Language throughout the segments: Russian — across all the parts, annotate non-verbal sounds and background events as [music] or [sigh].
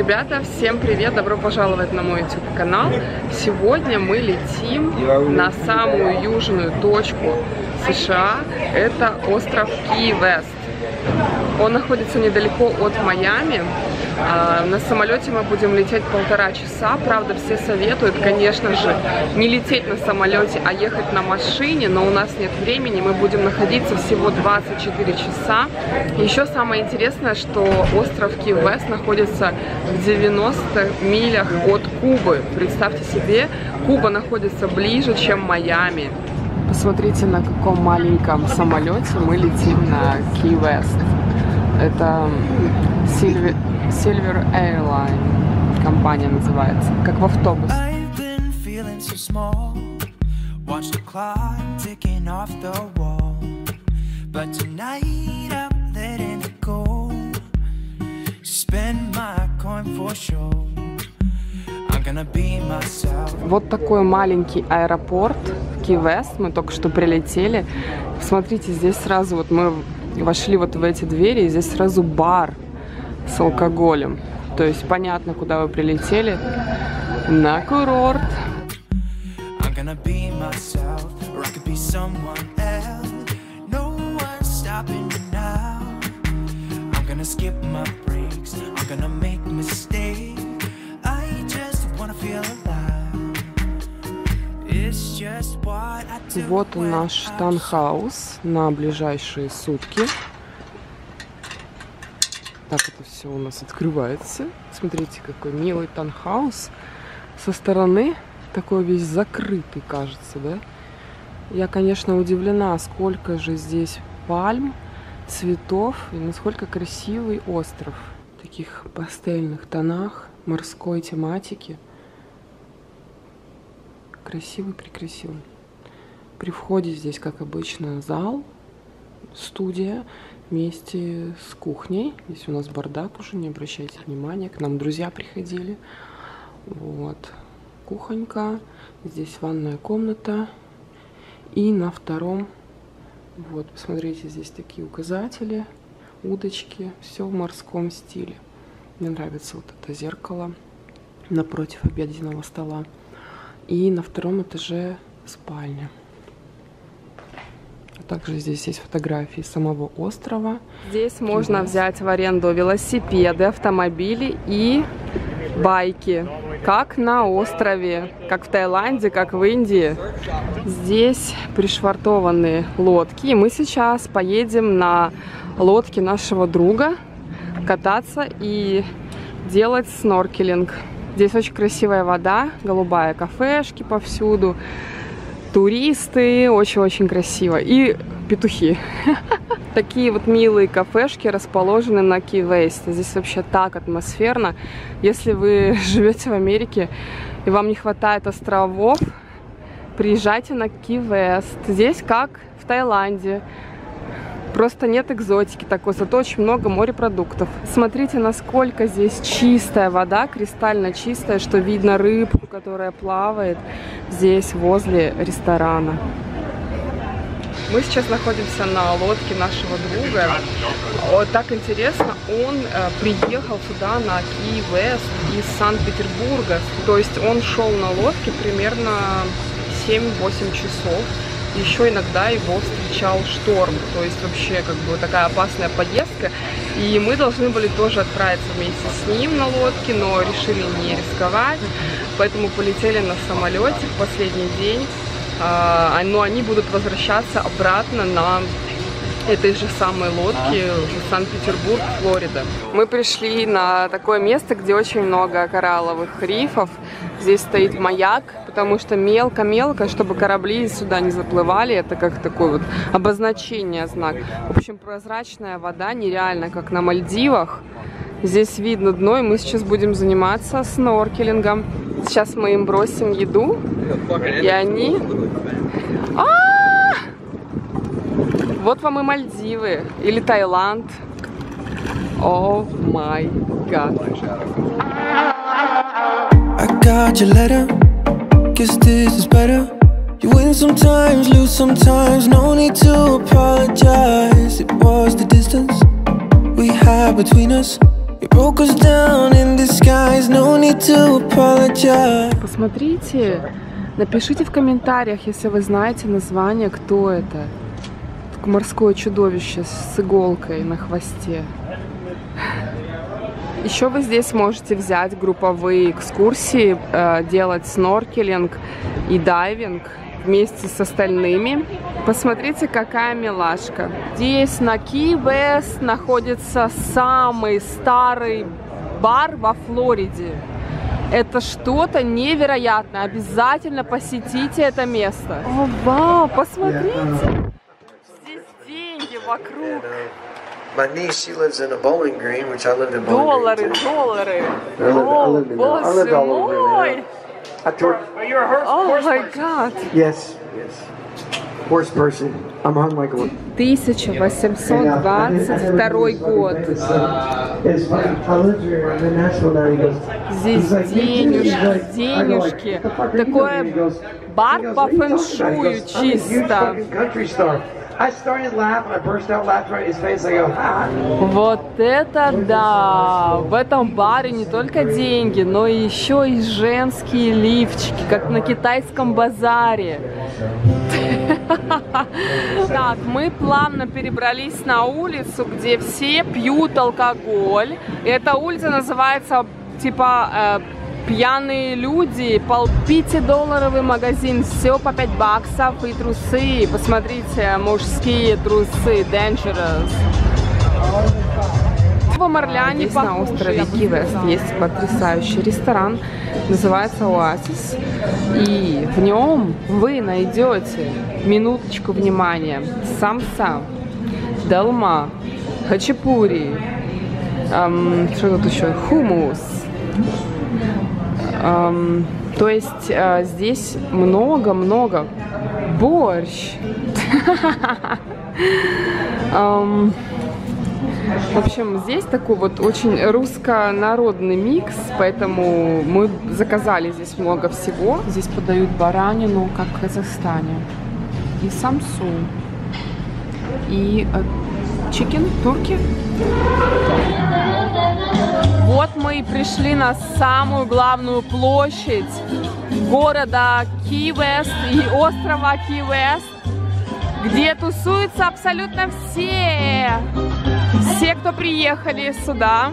Ребята, всем привет! Добро пожаловать на мой YouTube канал. Сегодня мы летим на самую южную точку США. Это остров Ки-Вест. Он находится недалеко от Майами. А, на самолете мы будем лететь полтора часа. Правда, все советуют, конечно же, не лететь на самолете, а ехать на машине. Но у нас нет времени. Мы будем находиться всего 24 часа. Еще самое интересное, что остров Ки-Вест находится в 90 милях от Кубы. Представьте себе, Куба находится ближе, чем Майами. Посмотрите, на каком маленьком самолете мы летим на Ки-Вест. Это Silver, Silver Airline компания называется, как в автобус. Watch the clock ticking off the wall But tonight I'm letting it go Spend my coin for sure Вот такой маленький аэропорт Ки-Вест. Мы только что прилетели. Смотрите, здесь сразу вот мы вошли вот в эти двери, и здесь сразу бар с алкоголем. То есть понятно, куда вы прилетели. На курорт. skip my breaks. I'm gonna make mistakes. Вот наш танхаус на ближайшие сутки. Так это все у нас открывается. Смотрите, какой милый танхаус. Со стороны такой весь закрытый, кажется, да? Я, конечно, удивлена, сколько же здесь пальм, цветов и насколько красивый остров. В таких пастельных тонах, морской тематики. Красивый, прекрасивый. При входе здесь, как обычно, зал, студия вместе с кухней. Здесь у нас бардак уже, не обращайте внимания. К нам друзья приходили. Вот. Кухонька. Здесь ванная комната. И на втором, вот, посмотрите, здесь такие указатели, удочки. Все в морском стиле. Мне нравится вот это зеркало напротив обеденного стола. И на втором этаже спальня. Также здесь есть фотографии самого острова. Здесь можно взять в аренду велосипеды, автомобили и байки. Как на острове, как в Таиланде, как в Индии. Здесь пришвартованные лодки. И мы сейчас поедем на лодке нашего друга кататься и делать сноркелинг. Здесь очень красивая вода, голубая кафешки повсюду туристы, очень-очень красиво. И петухи. [laughs] Такие вот милые кафешки расположены на Ки-Весте. Здесь вообще так атмосферно. Если вы [laughs] живете в Америке и вам не хватает островов, приезжайте на Ки-Вест. Здесь как в Таиланде. Просто нет экзотики такой, зато очень много морепродуктов. Смотрите, насколько здесь чистая вода, кристально чистая, что видно рыбку, которая плавает здесь возле ресторана. Мы сейчас находимся на лодке нашего друга. Вот так интересно, он э, приехал сюда на Ки-Вест из Санкт-Петербурга. То есть он шел на лодке примерно 7-8 часов еще иногда его встречал шторм, то есть вообще как бы такая опасная поездка, и мы должны были тоже отправиться вместе с ним на лодке, но решили не рисковать, поэтому полетели на самолете в последний день, а, но они будут возвращаться обратно на этой же самой лодке в Санкт-Петербург, Флорида. Мы пришли на такое место, где очень много коралловых рифов. Здесь стоит маяк, потому что мелко-мелко, чтобы корабли сюда не заплывали. Это как такой вот обозначение, знак. В общем, прозрачная вода, нереально, как на Мальдивах. Здесь видно дно, и мы сейчас будем заниматься сноркелингом. Сейчас мы им бросим еду, и они... А -а -а! Вот вам и Мальдивы, или Таиланд. О май гад. I got your letter guess this is better You win sometimes, lose sometimes No need to apologize It was the distance we had between us Посмотрите, напишите в комментариях, если вы знаете название, кто это. Морское чудовище с иголкой на хвосте. Еще вы здесь можете взять групповые экскурсии, э, делать сноркелинг и дайвинг вместе с остальными. Посмотрите, какая милашка. Здесь на Ки-Вест находится самый старый бар во Флориде. Это что-то невероятное. Обязательно посетите это место. О, вау, посмотрите. Здесь деньги вокруг. My niece, she lives in a Bowling Green, which I lived in Bowling доллары, Green. Доллары, доллары. О, боже мой. I told, Are you a horse, oh horse my person? god. Yes, yes. Horse person. I'm hung like a 1822 год. Здесь денежки, денежки. Такое бар по фэншую чисто. Вот это да! В этом баре не только деньги, но еще и женские лифчики, как на китайском базаре. [laughs] Так, мы плавно перебрались на улицу, где все пьют алкоголь. Эта улица называется типа э, пьяные люди, пол долларовый магазин, все по 5 баксов и трусы, посмотрите, мужские трусы, Dangerous. В Марляне Здесь на острове Кивест есть потрясающий ресторан, называется Оазис, и в нем вы найдете, минуточку внимания, самса, долма, хачапури, эм, что тут еще, хумус, то есть э, здесь много-много борщ. [laughs] в общем, здесь такой вот очень русско-народный микс, поэтому мы заказали здесь много всего. Здесь подают баранину, как в Казахстане, и самсу, и э, чикен, турки. Вот мы и пришли на самую главную площадь города Ки-Вест и острова Ки-Вест, где тусуются абсолютно все, все, кто приехали сюда.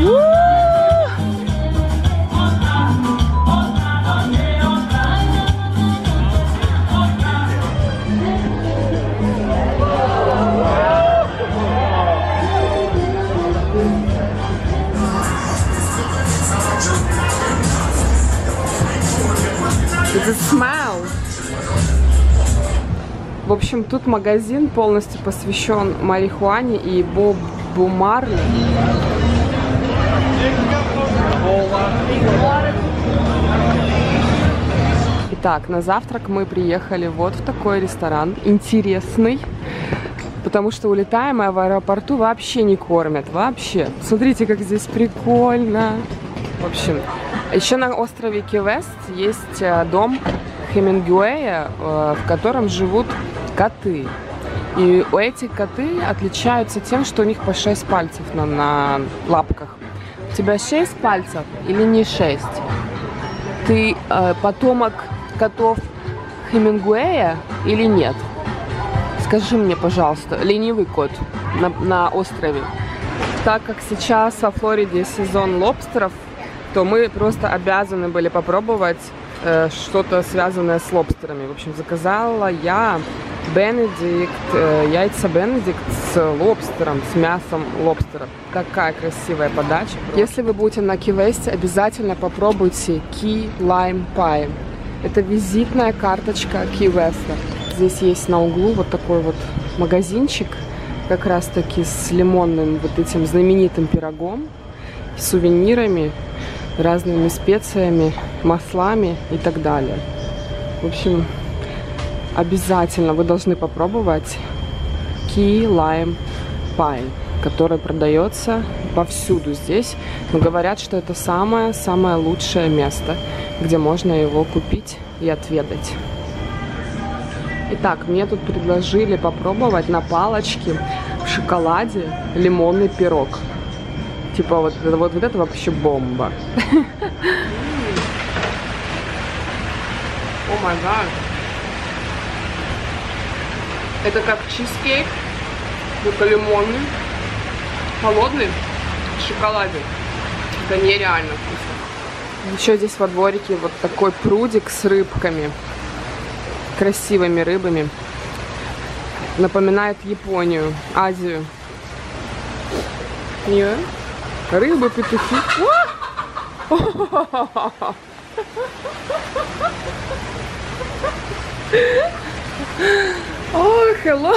У В общем, тут магазин полностью посвящен марихуане и Бобу Марли. Итак, на завтрак мы приехали вот в такой ресторан, интересный, потому что улетаем, а в аэропорту вообще не кормят, вообще. Смотрите, как здесь прикольно. В общем, еще на острове Ки-Вест есть э, дом Хемингуэя, э, в котором живут коты. И у этих коты отличаются тем, что у них по 6 пальцев на, на лапках. У тебя 6 пальцев или не 6? Ты э, потомок котов Хемингуэя или нет? Скажи мне, пожалуйста, ленивый кот на, на острове. Так как сейчас во Флориде сезон лобстеров, то мы просто обязаны были попробовать э, что-то связанное с лобстерами. В общем, заказала я Бенедикт, э, яйца Бенедикт с лобстером, с мясом лобстера. Какая красивая подача. Если вы будете на Ки-Весте, обязательно попробуйте Ки Лайм Пай. Это визитная карточка Ки-Веста. Здесь есть на углу вот такой вот магазинчик, как раз таки с лимонным вот этим знаменитым пирогом, сувенирами разными специями, маслами и так далее. В общем, обязательно вы должны попробовать Key Lime Pie, который продается повсюду здесь. Но говорят, что это самое-самое лучшее место, где можно его купить и отведать. Итак, мне тут предложили попробовать на палочке в шоколаде лимонный пирог. Типа вот, вот, вот это вообще бомба. [laughs] О май гад. Это как чизкейк, только лимонный, холодный, в шоколаде. Это нереально вкусно. Еще здесь во дворике вот такой прудик с рыбками. Красивыми рыбами. Напоминает Японию, Азию. Нет? Рыбы, петухи. Oh, hello.